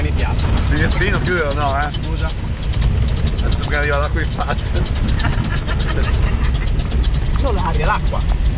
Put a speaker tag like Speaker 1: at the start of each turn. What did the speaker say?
Speaker 1: che mi piace. Finestrino chiudo no, eh?
Speaker 2: Scusa.
Speaker 1: Adesso che arriva l'acqua in faccia. non l'aria, l'acqua.